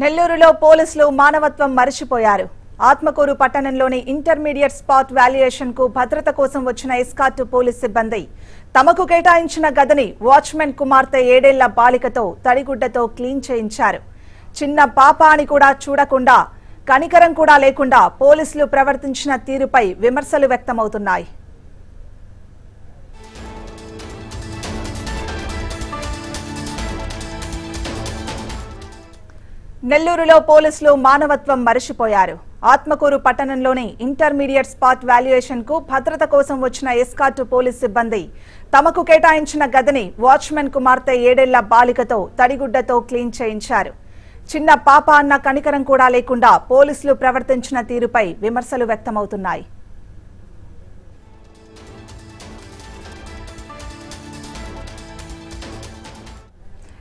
నెల్లూరులో పోలీసులు మానవత్వం మరిచిపోయారు. ఆత్మకూరు పట్టణంలోని ఇంటర్మీడియట్ స్పాట్ వాల్యుయేషన్కు భద్రత కోసం వచ్చిన ఎస్కార్టు పోలీస్ సిబ్బంది. తమకు కేటాయించిన గదిని వాచ్మెన్ కుమార్తె ఏడేళ్ళ బాలికతో తడిగుడ్డతో క్లీన్ చేయించారు. చిన్న పాప అని కూడా చూడకుండా కనికరం కూడా లేకుండా పోలీసులు ప్రవర్తించిన తీరుపై విమర్శలు వ్యక్తమవుతున్నాయి. నెల్లూరులో పోలీసులు మానవత్వం మరిచిపోయారు. ఆత్మకూరు పట్టణంలోని ఇంటర్మీడియట్ స్పాట్ వాల్యుయేషన్కు భద్రత కోసం వచ్చిన ఎస్కార్ట్ పోలీస్ సిబ్బంది తమకు కేటాయించిన గదిని వాచ్మెన్ కుమార్తె ఏడేళ్ళ బాలికతో తడిగుడ్డతో క్లీన్ చేయించారు. చిన్న పాప అన్న కనికరం కూడా లేకుండా పోలీసులు ప్రవర్తించిన తీరుపై విమర్శలు వ్యక్తమవుతున్నాయి.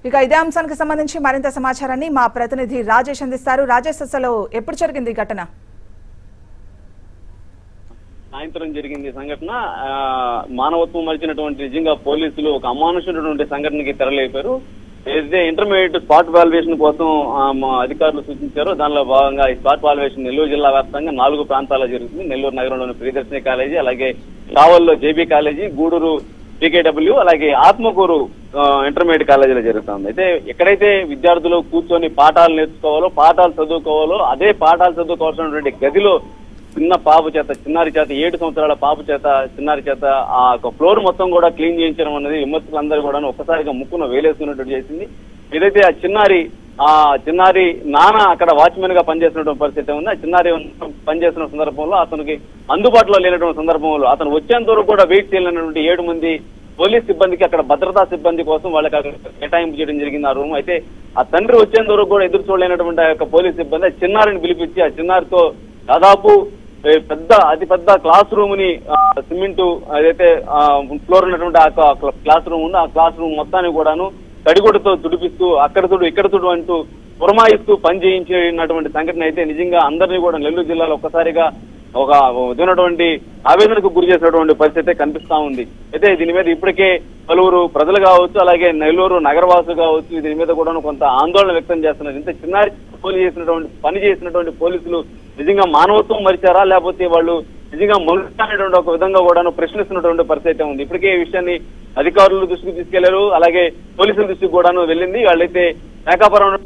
ఇక ఇదే అంశానికి సంబంధించి మరింత సమాచారాన్ని మా ప్రతినిధి రాజేష్ అందిస్తారు. రాజేష్ అసలు ఎప్పుడు జరిగింది ఈ ఘటన? సాయంత్రం జరిగింది ఈ సంఘటన. మానవత్వం మరిచినటువంటి నిజంగా పోలీసులు ఒక అమానుషమైనటువంటి సంఘటనకి తెరలేపారు. ఏదైతే ఇంటర్మీడియట్ స్పాట్ వాల్యుయేషన్ కోసం మా అధికారులు సూచించారో దానిలో భాగంగా ఈ స్పాట్ వాల్యుయేషన్ నెల్లూరు జిల్లా వ్యాప్తంగా నాలుగు ప్రాంతాల్లో జరుగుతుంది. నెల్లూరు నగరంలోని ప్రియదర్శిని కాలేజీ అలాగే కావల్లో జేబీ కాలేజీ గూడూరు పీకేడబ్ల్యూ అలాగే ఆత్మకూరు ఇంటర్మీడియట్ కాలేజీలో జరుగుతుంది. అయితే ఎక్కడైతే విద్యార్థులు కూర్చొని పాఠాలు నేర్చుకోవాలో పాఠాలు చదువుకోవాలో అదే పాఠాలు చదువుకోవాల్సినటువంటి గదిలో చిన్న పాప చేత చిన్నారి చేత ఏడు సంవత్సరాల పాప చేత చిన్నారి చేత ఆ ఒక ఫ్లోర్ మొత్తం కూడా క్లీన్ చేయించడం అనేది విమర్శకులందరూ కూడా ఒక్కసారిగా ముక్కున వేలేసుకున్నట్టు చేసింది. ఏదైతే ఆ చిన్నారి ఆ చిన్నారి నాన్న అక్కడ వాచ్మెన్గా పనిచేసినటువంటి పరిస్థితి ఉంది ఆ చిన్నారి పనిచేస్తున్న సందర్భంలో అతనికి అందుబాటులో లేనటువంటి సందర్భంలో అతను వచ్చేంత వరకు కూడా వెయిట్ చేయలేనటువంటి ఏడు మంది పోలీస్ సిబ్బందికి అక్కడ భద్రతా సిబ్బంది కోసం వాళ్ళకి అక్కడ కేటాయింపు చేయడం జరిగింది ఆ రూమ్. అయితే ఆ తండ్రి వచ్చేంత వరకు కూడా ఎదురు చూడలేనటువంటి ఆ యొక్క పోలీస్ సిబ్బంది ఆ చిన్నారిని పిలిపించి ఆ చిన్నారితో దాదాపు పెద్ద అతి పెద్ద క్లాస్ రూమ్ని సిమెంట్ ఏదైతే ఫ్లోర్ ఉన్నటువంటి ఆ క్లాస్ రూమ్ ఉందో ఆ క్లాస్ రూమ్ మొత్తాన్ని కూడాను తడిగుడ్డతో తుడిపిస్తూ అక్కడ తుడు ఇక్కడ తుడు అంటూ పురమాయిస్తూ పని చేయించినటువంటి సంఘటన అయితే నిజంగా అందరినీ కూడా నెల్లూరు జిల్లాలో ఒక్కసారిగా ఒక విధమైనటువంటి ఆవేదనకు గురి చేసినటువంటి పరిస్థితి కనిపిస్తా ఉంది. అయితే దీని మీద ఇప్పటికే పలువురు ప్రజలు కావచ్చు అలాగే నెల్లూరు నగరవాసులు కావచ్చు దీని మీద కూడా కొంత ఆందోళన వ్యక్తం చేస్తున్నారు. ఇంత చిన్నారి పోలీసు చేసినటువంటి పని చేసినటువంటి పోలీసులు నిజంగా మానవత్వం మరిచారా? లేకపోతే వాళ్ళు నిజంగా మనుషులు ఒక విధంగా కూడా ప్రశ్నిస్తున్నటువంటి పరిస్థితి ఉంది. ఇప్పటికే ఈ విషయాన్ని అధికారులు దృష్టికి తీసుకెళ్ళారు అలాగే పోలీసుల దృష్టికి కూడాను వెళ్ళింది. వాళ్ళైతే మేకాపురం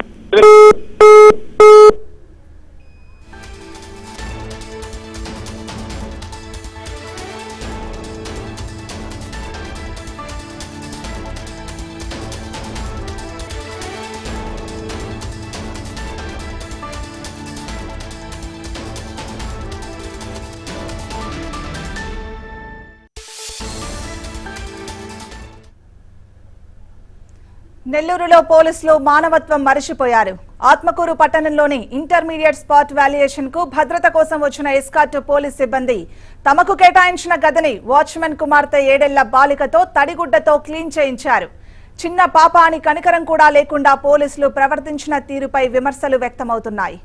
నెల్లూరులో పోలీసులు మానవత్వం మరిచిపోయారు. ఆత్మకూరు పట్టణంలోని ఇంటర్మీడియట్ స్పాట్ వాల్యుయేషన్కు భద్రత కోసం వచ్చిన ఎస్కార్ట్ పోలీస్ సిబ్బంది తమకు కేటాయించిన గదిని వాచ్మెన్ కుమార్తె ఏడేళ్ళ బాలికతో తడిగుడ్డతో క్లీన్ చేయించారు. చిన్న పాప అని కనికరం కూడా లేకుండా పోలీసులు ప్రవర్తించిన తీరుపై విమర్శలు వ్యక్తమవుతున్నాయి.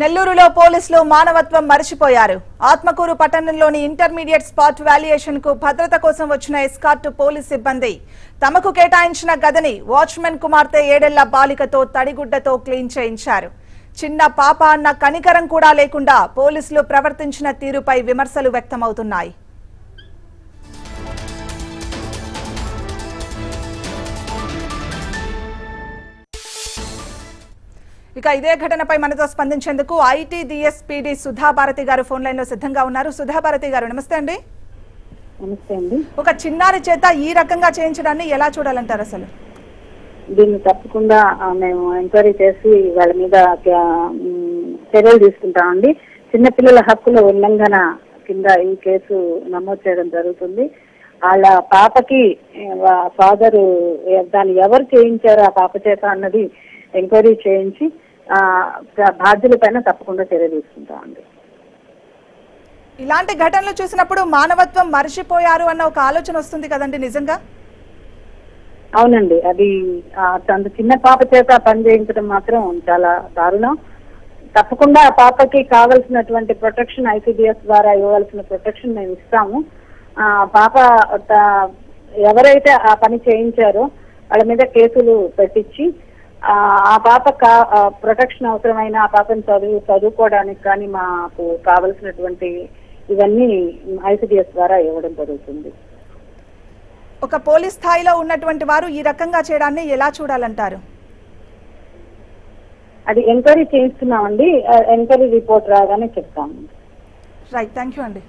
నెల్లూరులో పోలీసులు మానవత్వం మరిచిపోయారు. ఆత్మకూరు పట్టణంలోని ఇంటర్మీడియట్ స్పాట్ వాల్యుయేషన్కు భద్రత కోసం వచ్చిన ఎస్కార్ట్ పోలీస్ సిబ్బంది. తమకు కేటాయించిన గదిని వాచ్మెన్ కుమార్తె ఏడేళ్ళ బాలికతో తడిగుడ్డతో క్లీన్ చేయించారు. చిన్న పాప అన్న కనికరం కూడా లేకుండా పోలీసులు ప్రవర్తించిన తీరుపై విమర్శలు వ్యక్తమవుతున్నాయి. ఇక ఇదే ఘటనపై మనతో స్పందించేందుకు ఐటీ డిఎస్పీడి సుధాభారతి గారు ఫోన్ లైన్లో సిద్ధంగా ఉన్నారు. సుధాభారతి గారు నమస్తే అండి. నమస్తే అండి. ఒక చిన్నారి చేత ఈ రకంగా చేయించడాన్ని ఎలా చూడాలంటారు అసలు? దీన్ని తప్పకుండా మేము ఎంక్వైరీ చేసి వాళ్ళ మీద చర్యలు తీసుకుంటామండి. చిన్నపిల్లల హక్కుల ఉల్లంఘన కింద ఈ కేసు నమోదు చేయడం జరుగుతుంది. వాళ్ళ పాపకి ఫాదర్ దాన్ని ఎవరు చేయించారు ఆ పాప చేత అన్నది ఎంక్వైరీ చేయించి ఆ, బాధ్యుల పైన తప్పకుండా చర్య తీసుకుంటామండి. ఇలాంటి ఘటనలు చూసినప్పుడు మానవత్వం మరిచిపోయారు అన్న ఒక ఆలోచన వస్తుంది కదండి నిజంగా? అవునండి అది అంత చిన్న పాప చేత పని చేయించడం మాత్రం చాలా దారుణం. తప్పకుండా ఆ పాపకి కావలసినటువంటి ప్రొటెక్షన్ ఐసిడిఎస్ ద్వారా ఇవ్వవలసిన ప్రొటెక్షన్ మేము ఇస్తాము. ఆ పాప ఎవరైతే ఆ పని చేయించారో వాళ్ళ మీద కేసులు పెట్టించి ఆ పాప ప్రొటెక్షన్ అవసరమైన ఆ పాపని చదువు చదువుకోవడానికి కానీ మాకు కావలసినటువంటి ఇవన్నీ ఐసిడిఎస్ ద్వారా ఇవ్వడం జరుగుతుంది. ఒక పోలీస్ స్థాయిలో ఉన్నటువంటి వారు ఈ రకంగా చేయడాన్ని ఎలా చూడాలంటారు? అది ఎంక్వైరీ చేయిస్తున్నామండి. ఎంక్వైరీ రిపోర్ట్ రాగానే చెప్తాము. రైట్ థ్యాంక్ యూ అండి.